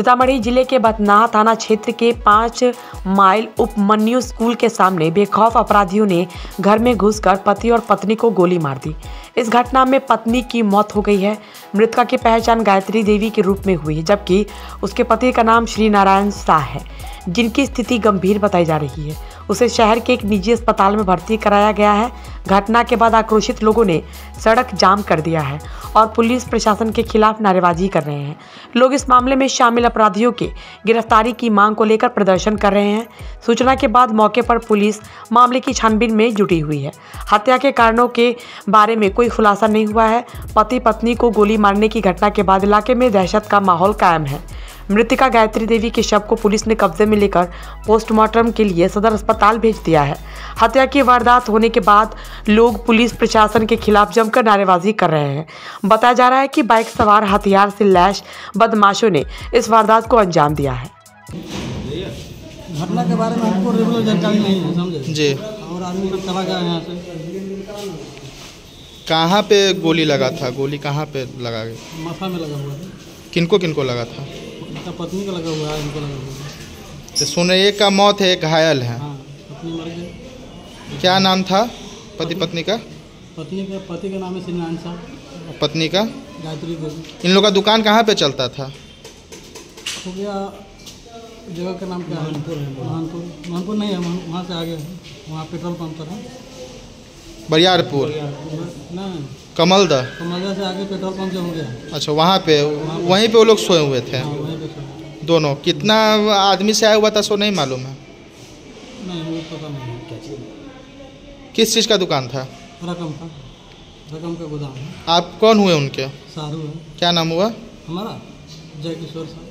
सीतामढ़ी ज़िले के बथनाहा थाना क्षेत्र के पाँच माइल उपमन्यु स्कूल के सामने बेखौफ अपराधियों ने घर में घुसकर पति और पत्नी को गोली मार दी। इस घटना में पत्नी की मौत हो गई है। मृतका की पहचान गायत्री देवी के रूप में हुई है जबकि उसके पति का नाम श्री नारायण शाह है, जिनकी स्थिति गंभीर बताई जा रही है। उसे शहर के एक निजी अस्पताल में भर्ती कराया गया है। घटना के बाद आक्रोशित लोगों ने सड़क जाम कर दिया है और पुलिस प्रशासन के खिलाफ नारेबाजी कर रहे हैं। लोग इस मामले में शामिल अपराधियों के गिरफ्तारी की मांग को लेकर प्रदर्शन कर रहे हैं। सूचना के बाद मौके पर पुलिस मामले की छानबीन में जुटी हुई है। हत्या के कारणों के बारे में कोई खुलासा नहीं हुआ है। पति पत्नी को गोली मारने की घटना के बाद इलाके में दहशत का माहौल कायम है। मृतिका गायत्री देवी के शव को पुलिस ने कब्जे में लेकर पोस्टमार्टम के लिए सदर अस्पताल भेज दिया है। हत्या की वारदात होने के बाद लोग पुलिस प्रशासन के खिलाफ जमकर नारेबाजी कर रहे हैं। बताया जा रहा है कि बाइक सवार हथियार से लैश बदमाशों ने इस वारदात को अंजाम दिया है। घटना के बारे में हमको रेगुलर जानकारी नहीं है समझे? जी। और आदमी लोग चला गया यहाँ से? कहाँ पे गोली लगा था? गोली कहाँ पे लगा? गई माथा में लगा हुआ किनको किनको लगा था? इनका पत्नी का लगा हुआ है इनको लगा हुआ है। तो सुन रहे एक का मौत है एक घायल है। हाँ पत्नी मर गई। क्या नाम था? पति पत्नी का? पत्नी का पति का नाम है श्रीनारायण साहब। पत्नी का? गायत्री देवी इन लोग का दुकान कहाँ पे चलता था? हो गया जगह का नाम क्या है? महनपुर महनपुर। नहीं है वहाँ से आगे है। वहाँ पेट्रोल पंप पर है। बरियारपुर। नहीं। कमलदा। से आगे पेट्रोल पंप जो हो गया। अच्छा वहाँ पे वहीं पे। वो लोग सोए हुए थे। हाँ दोनों। कितना आदमी से आया हुआ था सो नहीं मालूम है। नहीं वो पता नहीं क्या चीज़। किस चीज़ का दुकान था? रकम का। रकम का गोदाम आप कौन हुए उनके? सारू है। क्या नाम हुआ? हमारा? जयकिशोर साहब